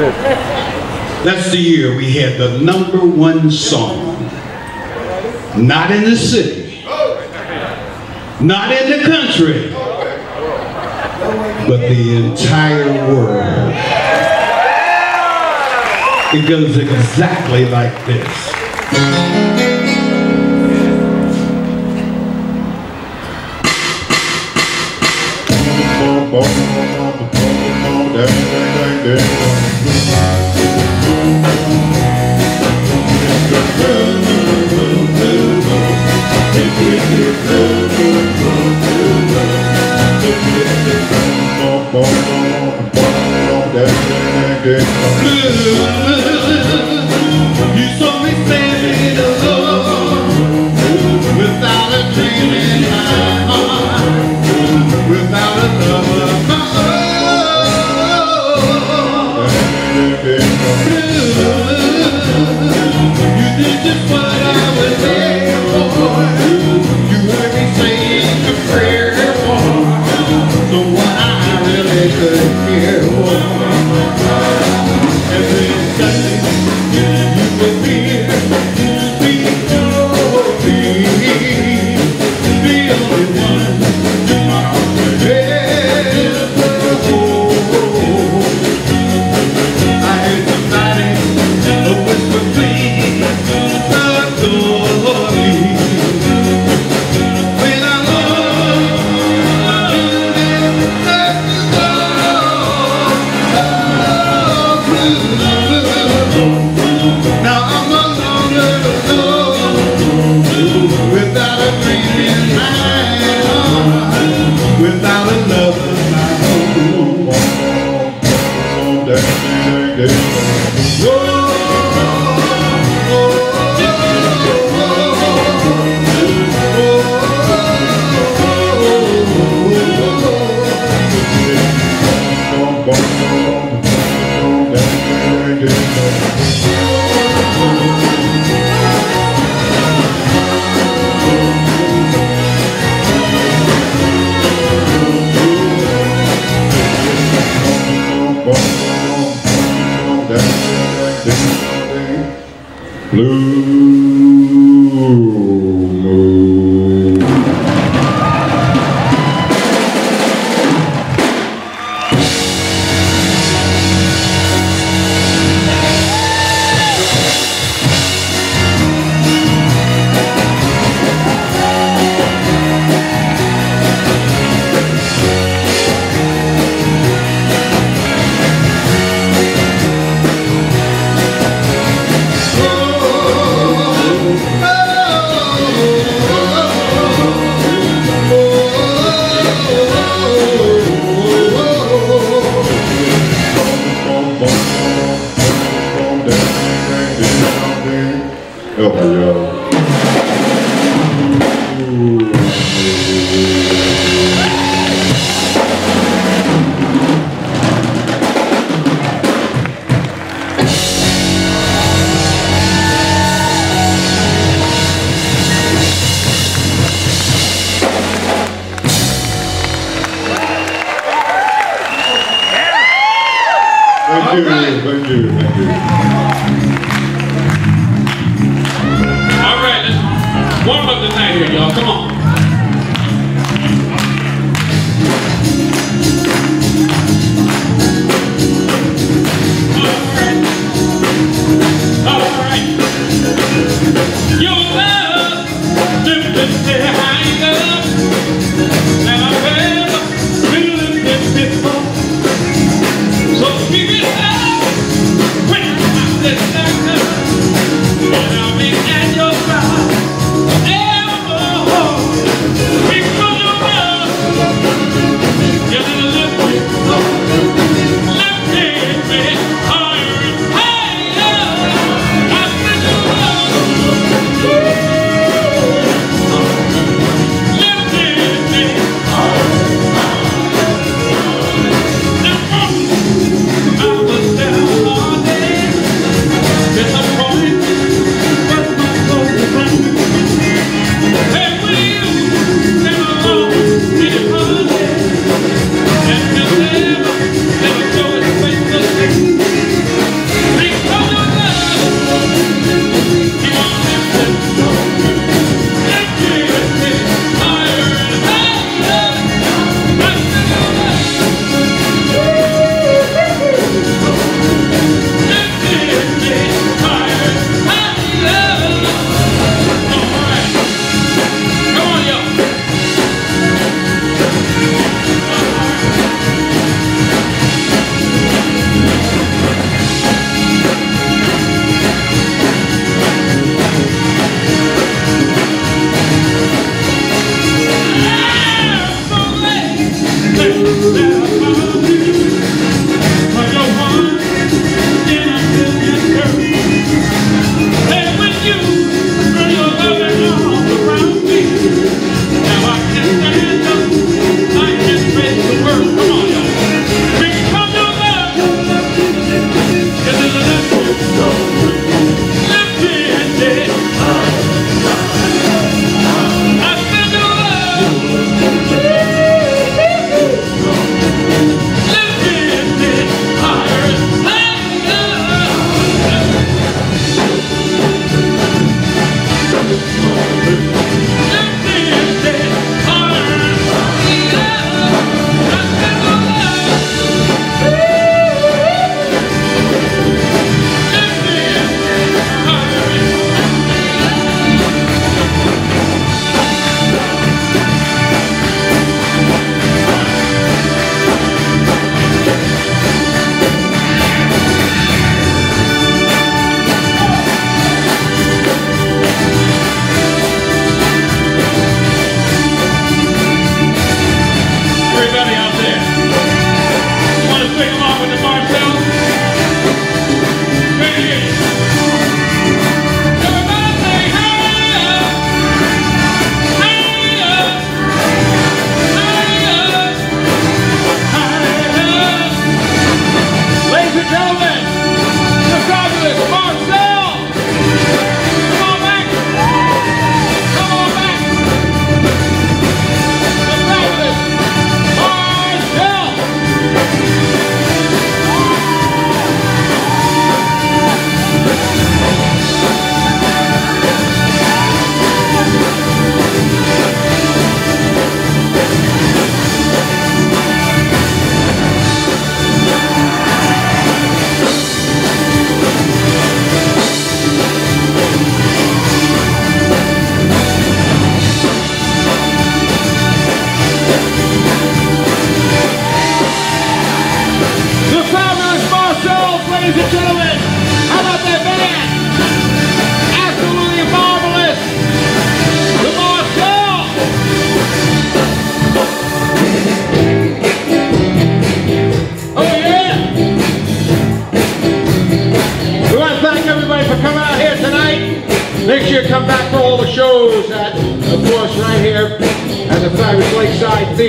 That's the year we had the number one song. Not in the city. Not in the country. But the entire world. It goes exactly like this. You buscarte. Without Thank you, thank you, thank you. All right, let's warm up the night here, y'all. Come on. Your love lifted me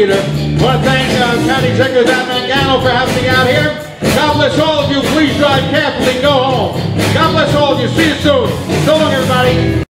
Theater. I want to thank uh, County Executive Al Mangano for having me out here. God bless all of you. Please drive carefully. Go home. God bless all of you. See you soon. So long, everybody.